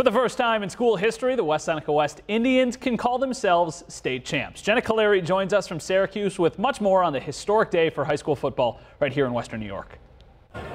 For the first time in school history, the West Seneca West Indians can call themselves state champs. Jenna Caleri joins us from Syracuse with much more on the historic day for high school football right here in Western New York.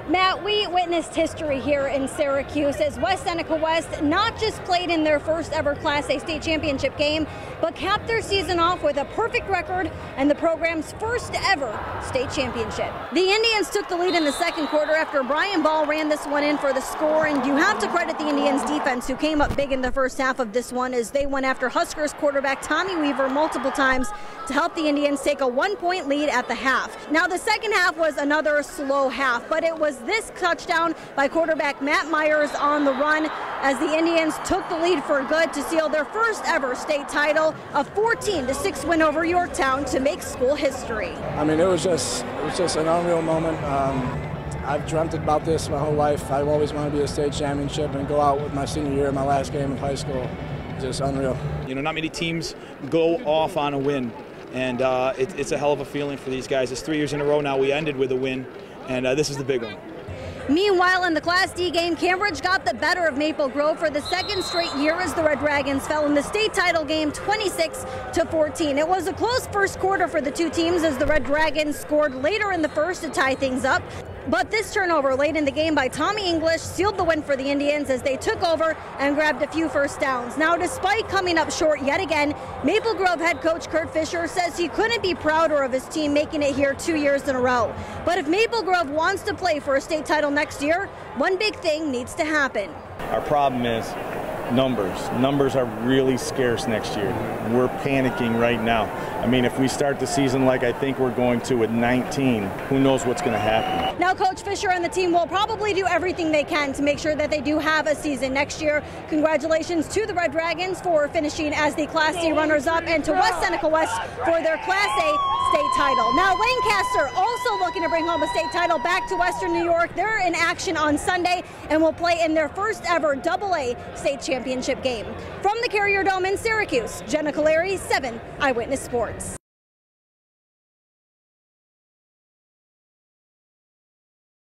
Matt, we witnessed history here in Syracuse as West Seneca West not just played in their first ever Class A state championship game, but capped their season off with a perfect record and the program's first ever state championship. The Indians took the lead in the second quarter after Brian Ball ran this one in for the score, and you have to credit the Indians defense who came up big in the first half of this one as they went after Huskers quarterback Tommy Weaver multiple times to help the Indians take a one point lead at the half. Now, the second half was another slow half, but it was this touchdown by quarterback Matt Myers on the run as the Indians took the lead for good to seal their first ever state title, a 14 6 win over Yorktown to make school history. I mean, it was just it was just an unreal moment. Um, I've dreamt about this my whole life. I've always wanted to be a state championship and go out with my senior year, my last game of high school. Just unreal. You know, not many teams go off on a win, and uh, it, it's a hell of a feeling for these guys. It's three years in a row now. We ended with a win, and uh, this is the big one. Meanwhile, in the Class D game, Cambridge got the better of Maple Grove for the second straight year as the Red Dragons fell in the state title game 26 to 14. It was a close first quarter for the two teams as the Red Dragons scored later in the first to tie things up. But this turnover late in the game by Tommy English sealed the win for the Indians as they took over and grabbed a few first downs. Now, despite coming up short yet again, Maple Grove head coach Kurt Fisher says he couldn't be prouder of his team making it here two years in a row. But if Maple Grove wants to play for a state title next year, one big thing needs to happen. Our problem is numbers. Numbers are really scarce next year. We're panicking right now. I mean, if we start the season like I think we're going to with 19, who knows what's going to happen. Now, Coach Fisher and the team will probably do everything they can to make sure that they do have a season next year. Congratulations to the Red Dragons for finishing as the Class C runners-up and to West Seneca West for their Class A state title. Now, Lancaster also looking to bring home a state title back to Western New York. They're in action on Sunday and will play in their first ever Double A state championship game. From the Carrier Dome in Syracuse, Jenna Caleri, 7 Eyewitness Sports.